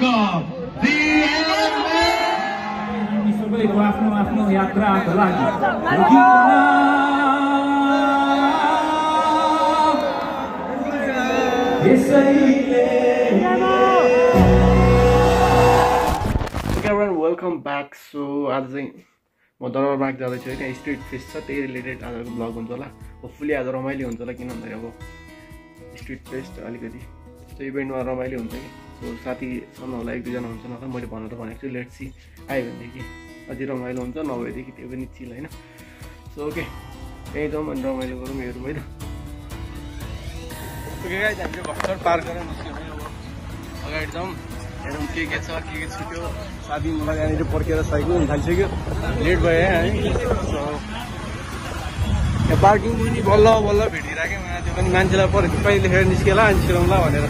welcome the आफ्नो आफ्नो लागि वेलकम ब्याक सो आज चाहिँ म दरबार बाग जाँदैछु होइन स्ट्रिट फेस्ट छ त्यही रिलेटेड आजको ब्लग हुन्छ होला। होपफुली आज रमाइलो हुन्छ होला किन भन्दाखेरि अब स्ट्रिट फेस्ट अलिकति त्यो इभेन्टमा रमाइलो हुन्छ कि? सो होला एक दुईजना हुन्छ नत्र मैले भन्नु त भनेको छु लेट सी आयो भनेदेखि। अझै रमाइलो हुन्छ नभएदेखि त्यो पनि चिल होइन। सो ओके त्यहीँ जाउँ अनि रमाइलो गरौँ हेरौँ होइन ओके गाइज भर्खर पार गरेर निस्क्यौँ है अब अगाडि जाउँ। हेरौँ के के छ के के छुट्यो। साथी मलाई यहाँनिर पर्खेर साइकल हुन थालिसक्यो। लेट भयो है। सो यहाँ पार्किङ पनि बल्ल बल्ल भेटिरहेको मलाई त्यो पनि मान्छेलाई पर्खि कहिले लेखेर निस्केला अनि छिराउँला भनेर।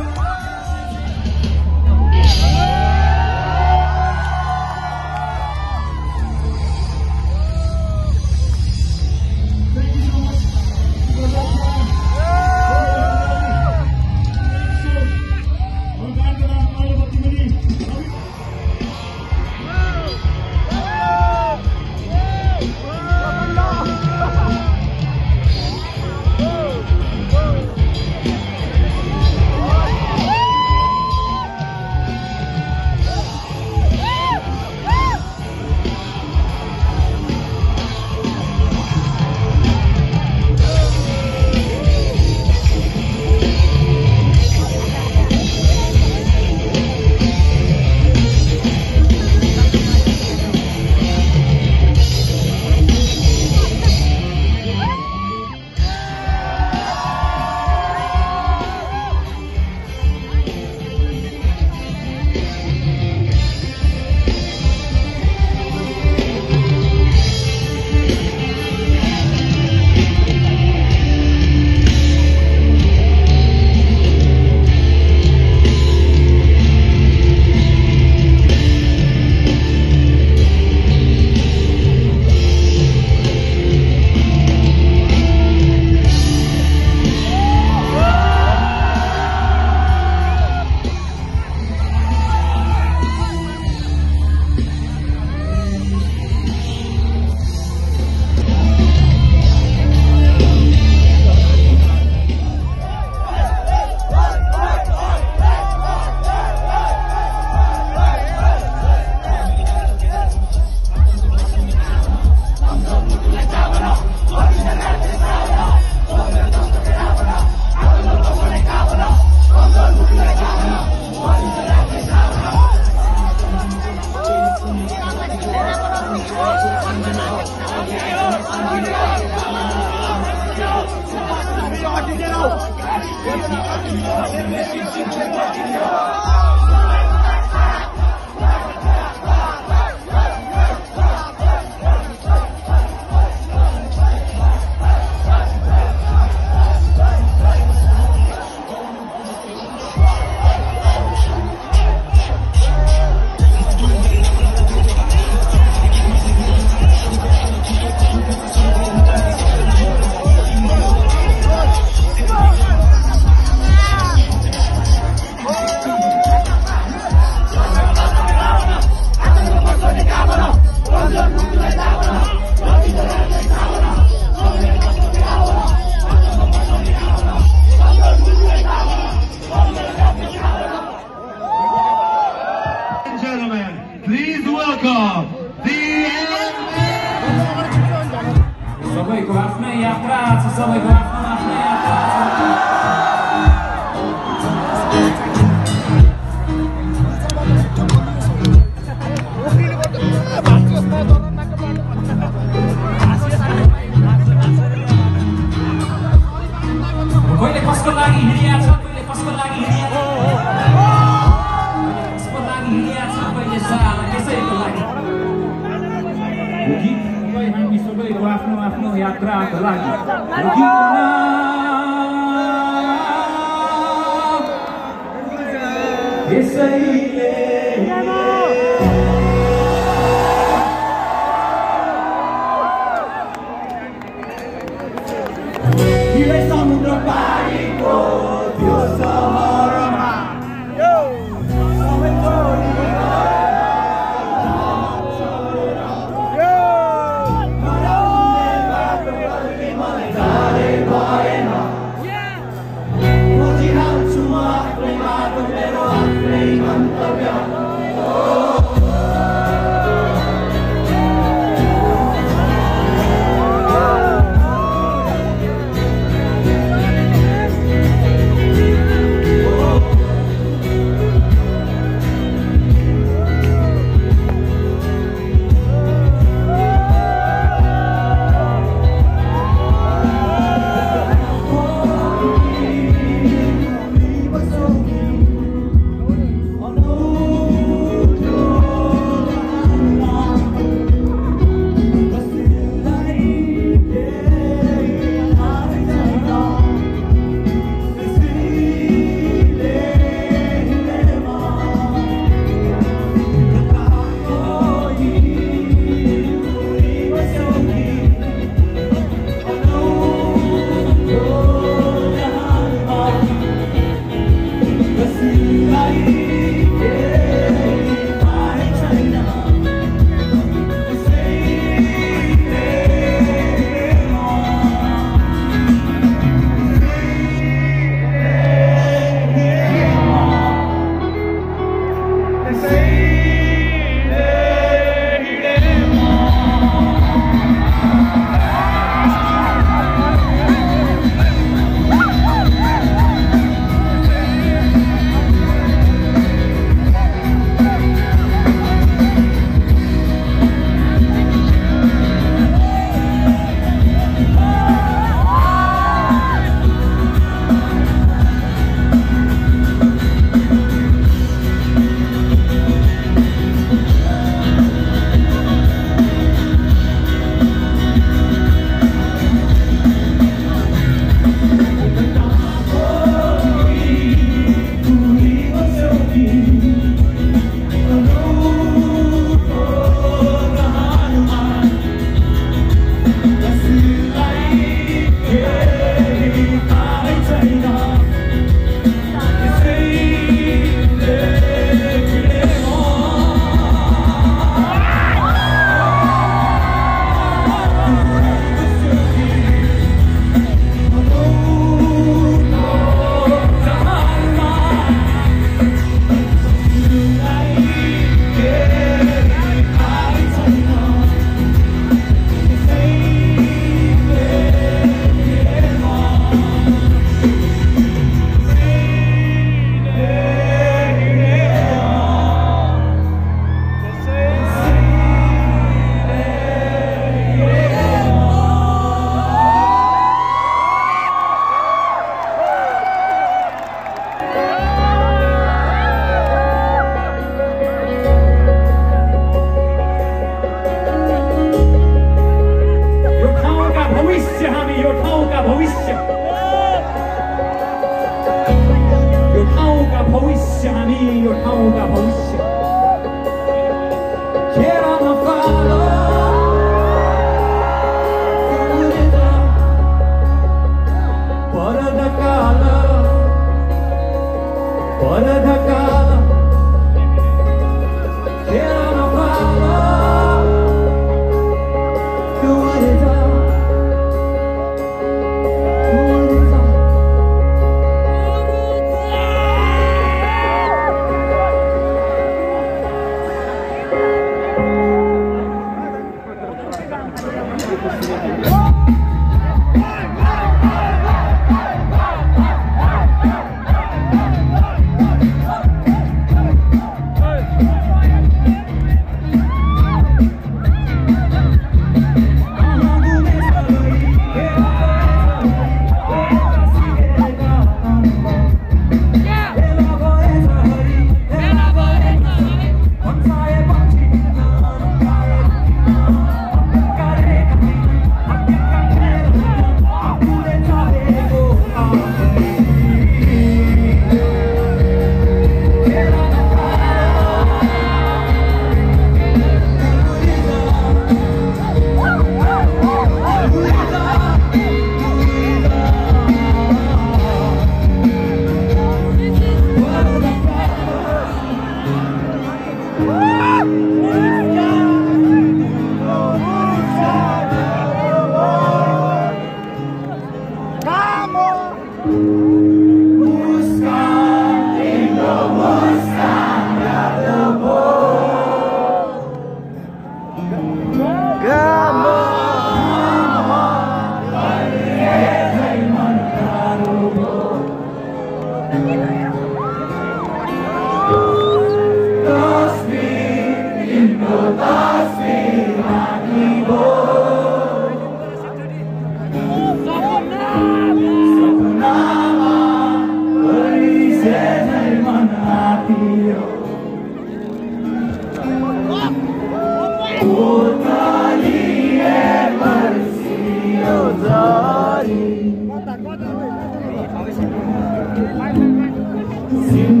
you.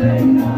Amen.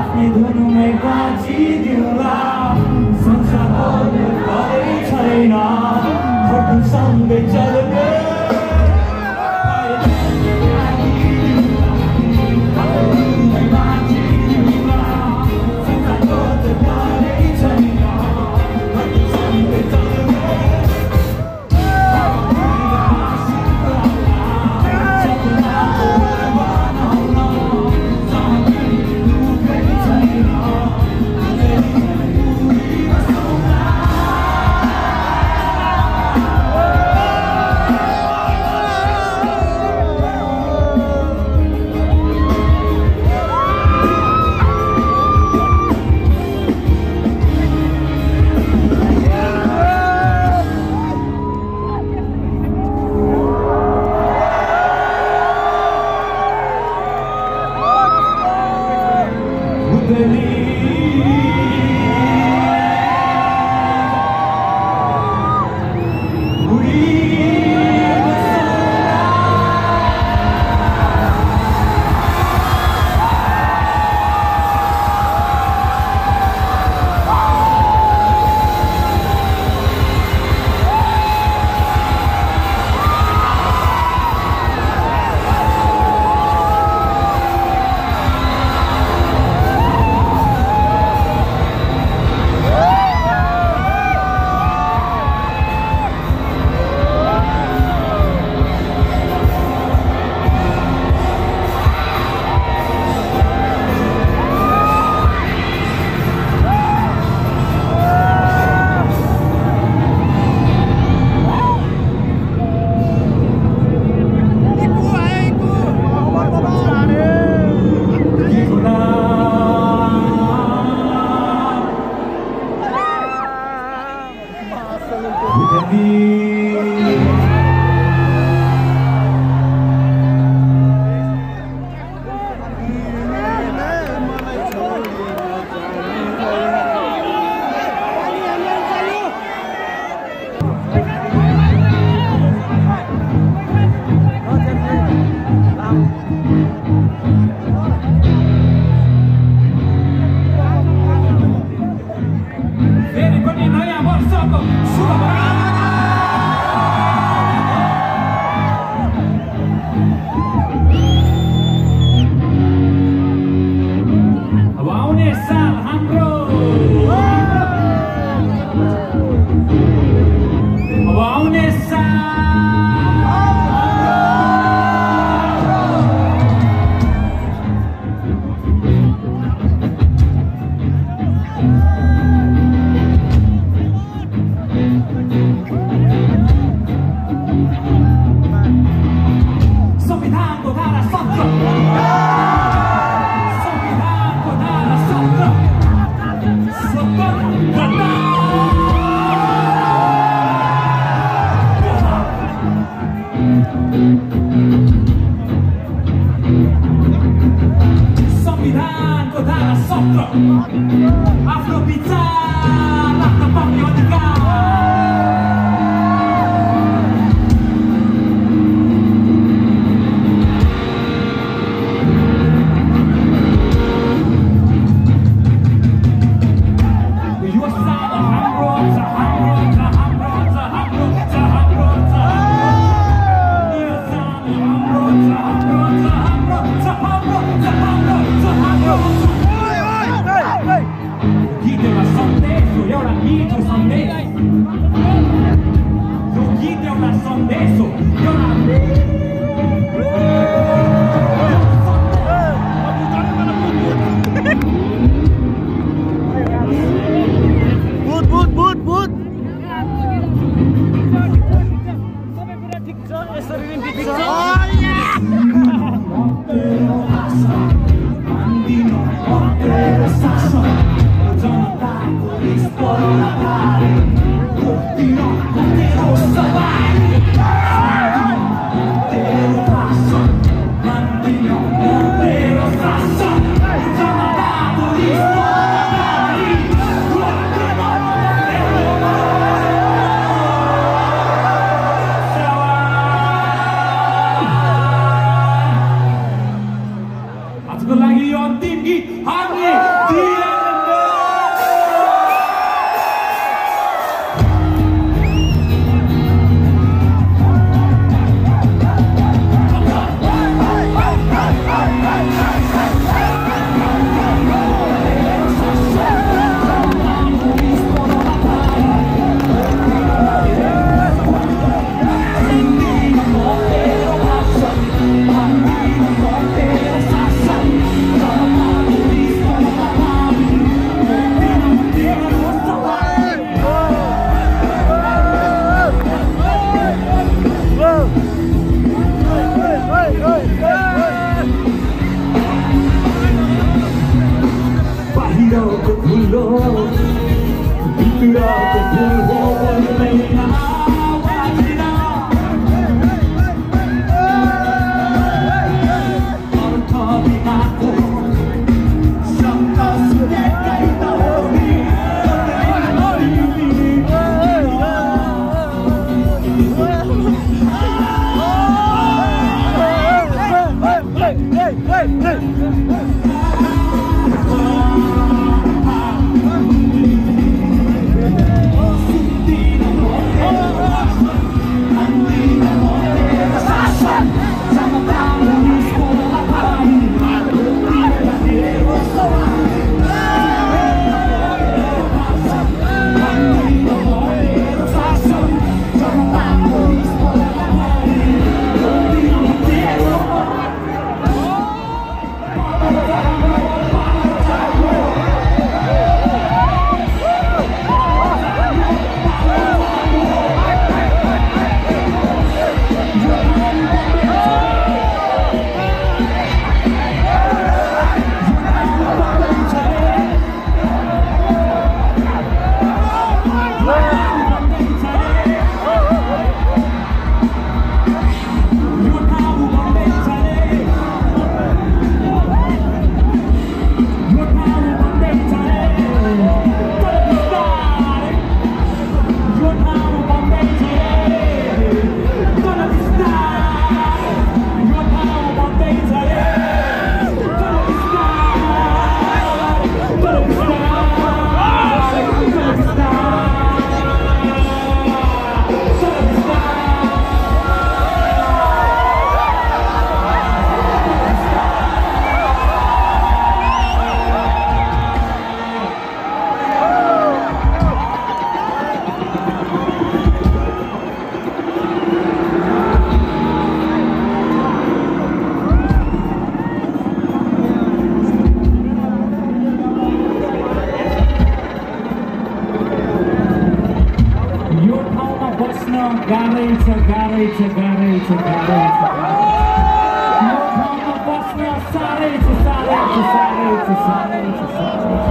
आफ्नै धुनुमै बाँचिदेऊला संसारको 美丽 it's a cigare, cigare. Come on, bust me, I'm sorry, sorry, sorry, sorry, sorry.